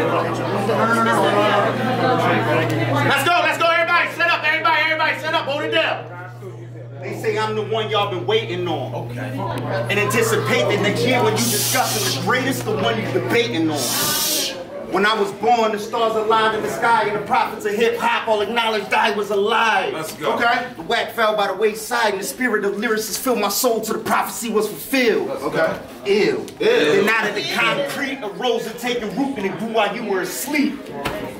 Let's go, let's go, everybody. Set up, everybody, everybody, set up, hold it down. They say I'm the one y'all been waiting on. Okay. And anticipate that next year when you discussing the greatest, the one you're debating on. When I was born, the stars aligned in the sky, and the prophets of hip hop all acknowledged I was alive. Let's go. Okay. The whack fell by the wayside, and the spirit of lyricists filled my soul till the prophecy was fulfilled. Okay. Ew. Then out of the concrete arose and taking root, and it grew while you were asleep.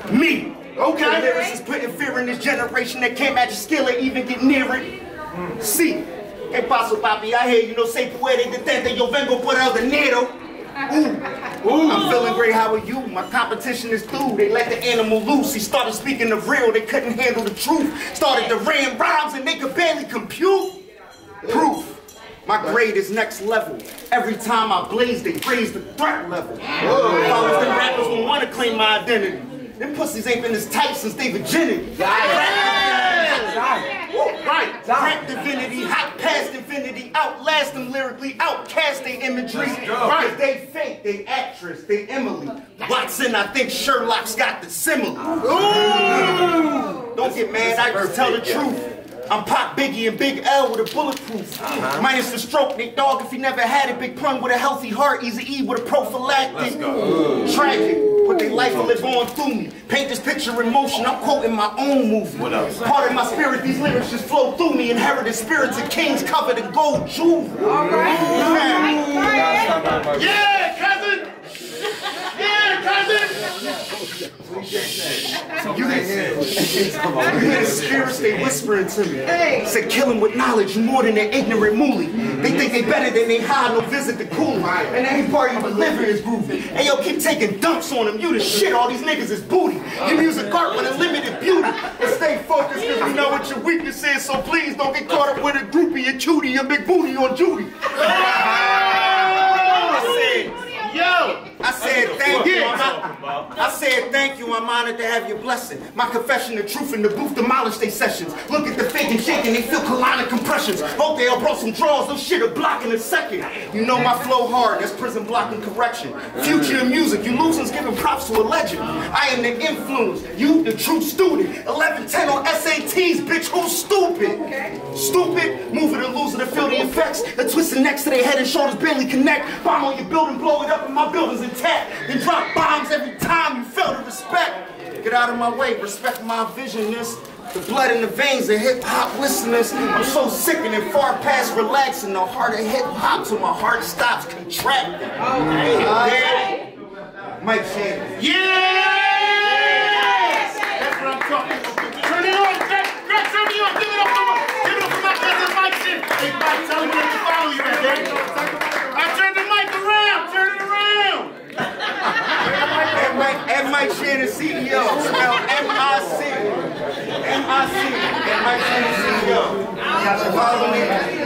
Me. Okay. The lyricists putting fear in this generation that can't match your skill or even get near it. Hmm. See. ¿Qué pasó, papi? I hear you no se puede detente. Yo vengo por el dinero. Ooh. Ooh. I'm feeling great. How are you? My competition is through. They let the animal loose. He started speaking the real. They couldn't handle the truth. Started to ram rhymes and they could barely compute. Proof. My grade is next level. Every time I blaze, they raise the threat level. Follows them rappers who want to claim my identity. Them pussies ain't been as tight since they virginity. Right. Rap divinity, hot past infinity, outlast them lyrically, outcast they imagery. Right. They fake, they actress, they Emily. Watson, I think Sherlock's got the simile. Ooh. Don't get mad, I just tell the truth. I'm Pac Biggie and Big L with a bulletproof. Minus the stroke, Nate Dogg if he never had it. Big Pun with a healthy heart, Eazy E with a prophylactic. Tragic, but they life will live on through me. Paint this picture in motion, I'm quoting my own movie. What else? Part of my spirit, these lyrics just flow through me. Inherited spirits of kings covered in gold jewelry. All right. Yeah, You hear, you hear the spirits, they whispering to me. Say, kill them with knowledge more than their ignorant mooly. They mm-hmm. think they better than they high, no visit the cool. Right. And every party but living is groovy. Hey, yo, keep taking dumps on them. You the shit, all these niggas is booty. You Your music art with unlimited beauty. But stay focused, cause we know what your weakness is. So please don't get caught up with a groupie, a cutie, a big booty on Judy. I said, Yo! I said. I'm hon- I said thank you. I'm honored to have your blessing. My confession, the truth in the booth demolish they sessions. Look at the fake and shaking, they feel colonic compressions. Hope they all brought some draws, those shit are blocking a second. You know my flow hard, that's prison blocking correction. Future in music, you losers giving props to a legend. I am the influence, you the true student. 1110 bitch, who's stupid? Stupid, moving and losing lose it, feel the effects. The twisting next to their head and shoulders barely connect. Bomb on your building, blow it up, and my building's intact. Then drop bombs every time you feel the respect. Get out of my way, respect my vision, this. The blood in the veins of hip hop listeners. I'm so sickening, and far past relaxing. The heart of hip hop till my heart stops contracting. Yeah. Mic Shannon. Yes! That's what I'm talking about. Turn it on, Greg, Greg, turn me on. Give it up for my, give it up for my cousin Mic Shin. Hey, Mic, tell him where to follow you at, Greg. I turned the mic around, turn it around. And Mic, Shannon CEO. Spell M-I-C. M-I-C. Mic Shannon CEO. You have to Follow me.